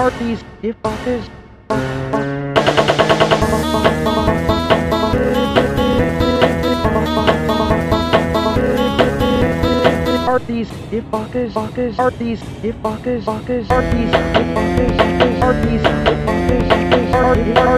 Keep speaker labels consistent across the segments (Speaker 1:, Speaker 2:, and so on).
Speaker 1: Are these defuckers? Are these defuckers? Fuckers? Are these defuckers? Fuckers? Are these defuckers? Are these defuckers? Are these defuckers?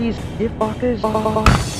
Speaker 1: these defuckers?